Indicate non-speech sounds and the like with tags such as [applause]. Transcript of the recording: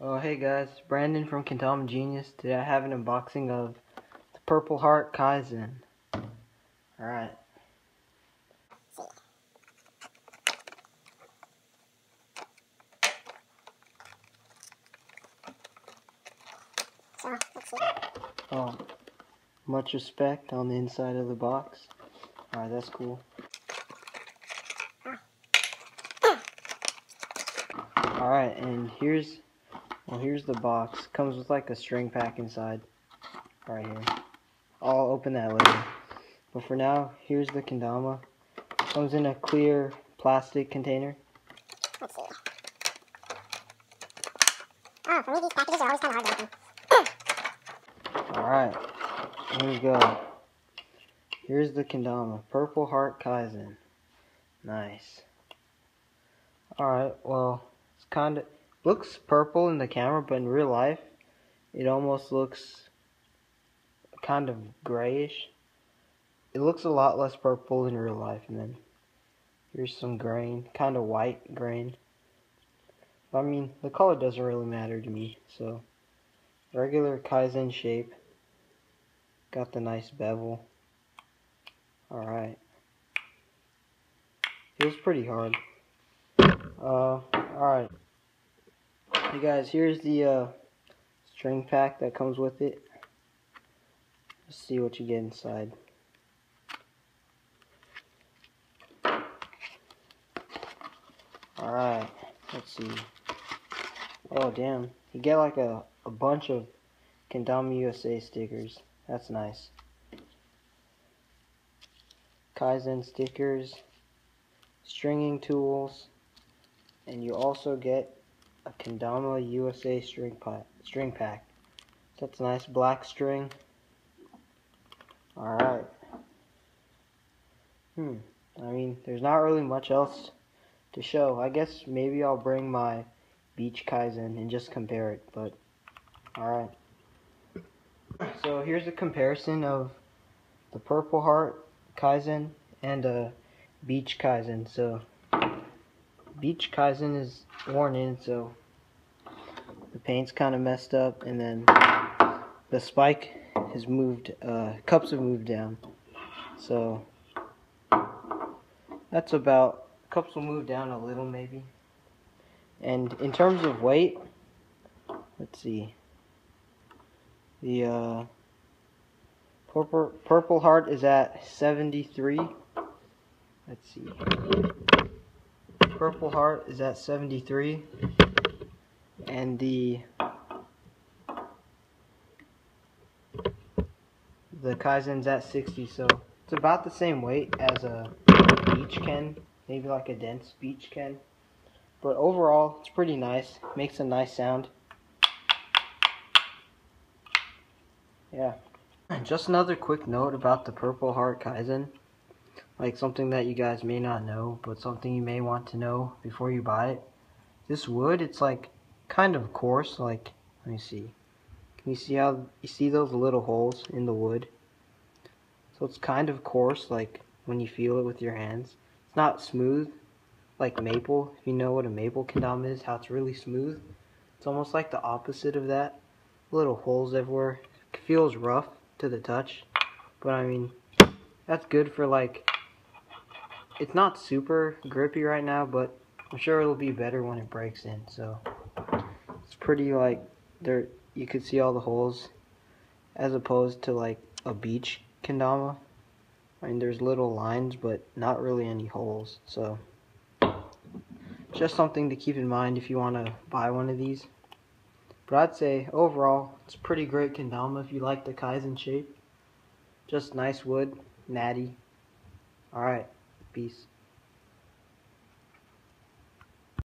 Oh hey guys, Brandon from Kendama Genius. Today I have an unboxing of the Purple Heart Kaizen. Alright. Oh, much respect on the inside of the box. Alright, that's cool. Alright, and here's well here's the box. Comes with like a string pack inside. Right here. I'll open that later. But for now, here's the kendama. Comes in a clear plastic container. Let's see. Oh, for me, these packages are always kind of hard to open. [coughs] Alright, here we go. Here's the kendama. Purple Heart Kaizen. Nice. Alright, well, it's kind of looks purple in the camera, but in real life, it almost looks kind of grayish. It looks a lot less purple in real life, and then here's some grain, kind of white grain. I mean, the color doesn't really matter to me, so regular Kaizen shape. Got the nice bevel. Alright. Feels pretty hard. Uh, alright. Hey guys, here's the uh, string pack that comes with it. Let's see what you get inside. Alright, let's see. Oh damn, you get like a, a bunch of Kendama USA stickers. That's nice. Kaizen stickers, stringing tools, and you also get a Kendama USA string pack. String pack. So that's a nice black string. All right. Hmm. I mean, there's not really much else to show. I guess maybe I'll bring my Beech Kaizen and just compare it. But all right. So here's a comparison of the Purple Heart Kaizen and a Beech Kaizen. So Beech Kaizen is worn in, so the paint's kind of messed up, and then the spike has moved, uh, cups have moved down. So that's about, cups will move down a little maybe. And in terms of weight, let's see. The uh, purple, purple heart is at 73. Let's see. Purple heart is at 73. And the the Kaizen's at 60. So it's about the same weight as a beech ken. Maybe like a dense beech ken. But overall, it's pretty nice. Makes a nice sound. Yeah. And [clears throat] just another quick note about the Purple Heart Kaizen. Like something that you guys may not know, but something you may want to know before you buy it. This wood, it's like kind of coarse. Like, let me see. Can you see how, you see those little holes in the wood? So it's kind of coarse, like when you feel it with your hands. It's not smooth, like maple. If you know what a maple kendama is, how it's really smooth. It's almost like the opposite of that. Little holes everywhere feels rough to the touch, but I mean, that's good for like, it's not super grippy right now, but I'm sure it'll be better when it breaks in, so it's pretty like, there, you could see all the holes, as opposed to like a beech kendama. I mean, there's little lines, but not really any holes, so just something to keep in mind if you want to buy one of these. But I'd say overall, it's pretty great kendama if you like the Kaizen shape. Just nice wood, natty. Alright, peace.